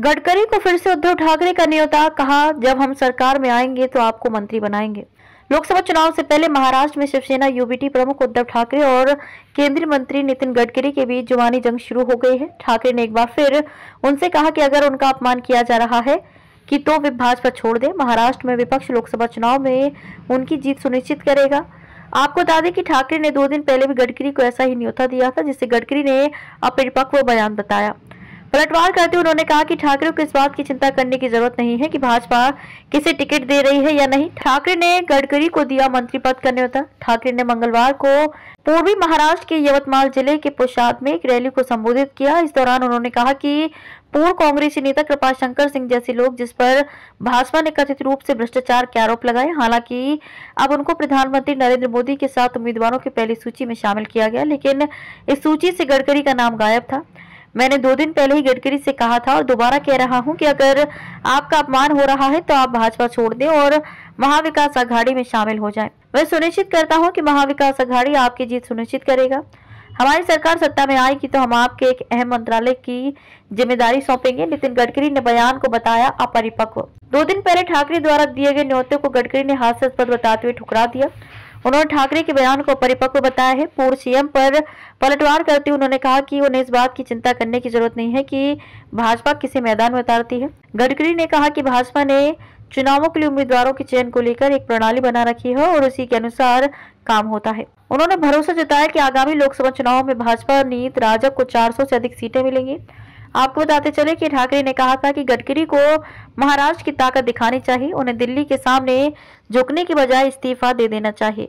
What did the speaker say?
गडकरी को फिर से उद्धव ठाकरे का न्योता कहा, जब हम सरकार में आएँगे तो आपको मंत्री बनाएँगे। लोकसभा चुनाव से पहले महाराष्ट्र में शिवसेना, यूबीटी प्रमुख उद्धव ठाकरे और केंद्रीय मंत्री नितिन गडकरी के बीच जुबानी जंग शुरू हो गई है। ठाकरे ने एक बार फिर उनसे कहा कि अगर उनका अपमान किया जा रहा है, कि तो वे भाजपा छोड़ दे। महाराष्ट्र में विपक्ष लोकसभा चुनाव में उनकी जीत सुनिश्चित करेगा। आपको बता दें कि ठाकरे ने दो दिन पहले भी गडकरी को ऐसा ही न्योता दिया था, जिससे गडकरी ने अपरिपक्व बयान बताया। पलटवार करते हुए उन्होंने कहा कि ठाकरे को इस बात की चिंता करने की ज़रूरत नहीं है कि भाजपा किसे टिकट दे रही है या नहीं। ठाकरे ने गडकरी को दिया मंत्री पद का न्योता। ठाकरे ने मंगलवार को पूर्वी महाराष्ट्र के यवतमाल ज़िले के पुषाद में एक रैली को संबोधित किया। इस दौरान उन्होंने कहा कि पूर्व कांग्रेसी नेता कृपा शंकर सिंह जैसे लोग जिस पर भाजपा ने कथित रूप से भ्रष्टाचार के आरोप लगाए, हालाँकि अब उनको प्रधानमंत्री नरेंद्र मोदी के साथ उम्मीदवारों की पहली सूची में शामिल किया गया, लेकिन इस सूची से गडकरी का नाम गायब था। मैंने दो दिन पहले ही गडकरी से कहा था और दोबारा कह रहा हूँ कि अगर आपका अपमान हो रहा है तो आप भाजपा छोड़ दें और महाविकास अघाड़ी में शामिल हो जाएँ। मैं सुनिश्चित करता हूँ कि महाविकास अघाड़ी आपकी जीत सुनिश्चित करेगा। हमारी सरकार सत्ता में आएगी तो हम आपके एक अहम मंत्रालय की ज़िम्मेदारी सौंपेंगे। नितिन गडकरी ने बयान को बताया अपरिपक्व। दो दिन पहले ठाकरे द्वारा दिए गए न्योते को गडकरी ने हास्यास्पद बताते हुए ठुकरा दिया। उन्होंने ठाकरे के बयान को परिपक्व बताया है। पूर्व सीएम पर पलटवार करते हुए उन्होंने कहा कि उन्हें इस बात की चिंता करने की ज़रूरत नहीं है कि भाजपा किसे मैदान में उतारती है। गडकरी ने कहा कि भाजपा ने चुनावों के लिए उम्मीदवारों के चयन को लेकर एक प्रणाली बना रखी है और उसी के अनुसार काम होता है। उन्होंने भरोसा जताया कि आगामी लोकसभा चुनाव में भाजपा नीत राजग को 400 से अधिक सीटें मिलेंगी। आपको बताते चले कि ठाकरे ने कहा था कि गडकरी को महाराष्ट्र की ताकत दिखानी चाहिए, उन्हें दिल्ली के सामने झुकने की बजाय इस्तीफा दे देना चाहिए।